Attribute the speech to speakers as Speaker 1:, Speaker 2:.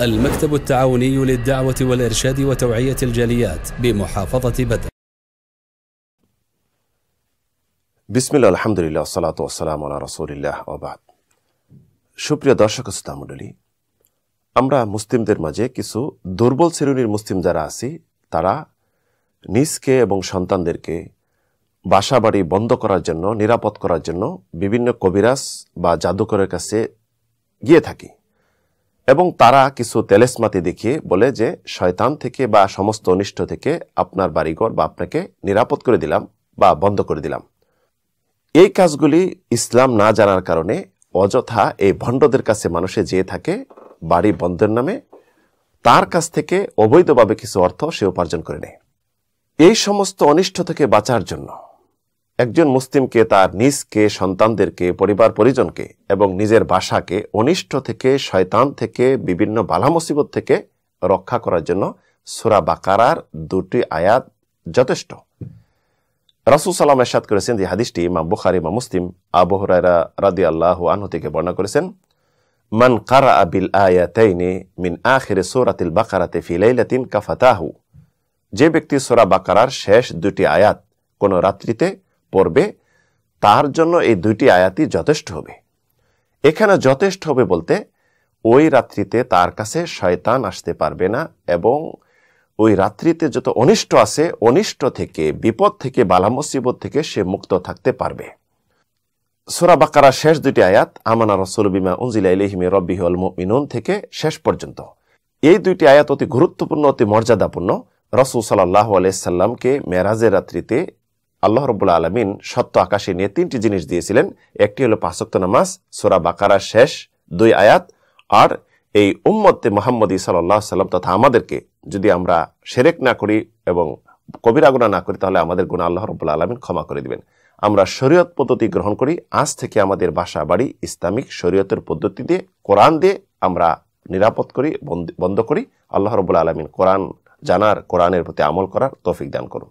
Speaker 1: المكتب التعاوني للدعوة والإرشاد وتوعية الجاليات بمحافظة بدر
Speaker 2: বিসমিল্লা আলহামদুলিল্লাহ সালাত ওসালাম আল্লাহ রসুলিল্লাহ ওবাদ সুপ্রিয় দর্শক শ্রোতামণ্ডলী আমরা মুসলিমদের মাঝে কিছু দুর্বল শ্রেণীর মুসলিম যারা আছি তারা নিজকে এবং সন্তানদেরকে বাসা বাড়ি বন্ধ করার জন্য নিরাপদ করার জন্য বিভিন্ন কবিরাজ বা জাদুকরের কাছে গিয়ে থাকি এবং তারা কিছু তেলেসমাতি দেখিয়ে বলে যে, শয়তান থেকে বা সমস্ত অনিষ্ট থেকে আপনার বাড়িঘর বা আপনাকে নিরাপদ করে দিলাম বা বন্ধ করে দিলাম। এই কাজগুলি ইসলাম না জানার কারণে অযথা এই ভণ্ডদের কাছে মানুষে যেয়ে থাকে বাড়ি বন্ধের নামে। তার কাছ থেকে অবৈধভাবে কিছু অর্থ সে উপার্জন করে নেয়। এই সমস্ত অনিষ্ট থেকে বাঁচার জন্য একজন মুসলিমকে তার নিজকে, সন্তানদেরকে, পরিবার, পরিজনকে এবং নিজের বাসাকে অনিষ্ট থেকে, শয়তান থেকে, বিভিন্ন বালা মুসিবত থেকে রক্ষা করার জন্য সুরা বাকারার দুটি আয়াত যথেষ্ট। রাসুল সাল্লাম এরশাদ করেছেন যে হাদিসটি ইমাম বুখারি মা মুসলিম, আবু হুরায়রা রাদি আল্লাহ আনহু থেকে বর্ণনা করেছেন, মান কারা আবিল আয়াতাইনে মিন আখিরে সূরাতিল বাকারাতে ফি লাইলাতিন কাফাতাহু। যে ব্যক্তি সোরা বাকারার শেষ দুটি আয়াত কোন রাত্রিতে পড়বে তার জন্য এই দুইটি আয়াতই যথেষ্ট হবে। এখানে যথেষ্ট হবে বলতে, ওই রাত্রিতে তার কাছে শয়তান আসতে পারবে না এবং ওই রাত্রিতে যত অনিষ্ট আছে, অনিষ্ট থেকে, বিপদ থেকে, বালা মুসিবত থেকে সে মুক্ত থাকতে পারবে। সোরা বাকারা শেষ দুটি আয়াত, আমানা রসুল বিমা উনজিলা ইলহিমি রব্বিহল মিনুন থেকে শেষ পর্যন্ত। এই দুইটি আয়াত অতি গুরুত্বপূর্ণ, অতি মর্যাদাপূর্ণ। রসুল সাল্লাহ আলাইসাল্লামকে মেরাজের রাত্রিতে আল্লাহ রবুল্লা আলমিন সত্য আকাশে নিয়ে তিনটি জিনিস দিয়েছিলেন। একটি হলো পাঁচক্ত নামাজ, সোরা বাকারা শেষ দুই আয়াত, আর এই উম্মতে মোহাম্মদ সাল্লাহ সাল্লাম তথা আমাদেরকে যদি আমরা সেরেক না করি এবং কবিরা গুণা না করি, তাহলে আমাদের গুণা আল্লাহ রবুল্লা আলমিন ক্ষমা করে দিবেন। আমরা শরীয়ত পদ্ধতি গ্রহণ করি। আজ থেকে আমাদের বাসা বাড়ি ইসলামিক শরীয়তের পদ্ধতি দিয়ে কোরআন দিয়ে আমরা নিরাপদ করি বন্ধ করি। আল্লাহ রবুল্লা আলমিন কোরআন জানার, কোরআনের প্রতি আমল করার তৌফিক দান করুন।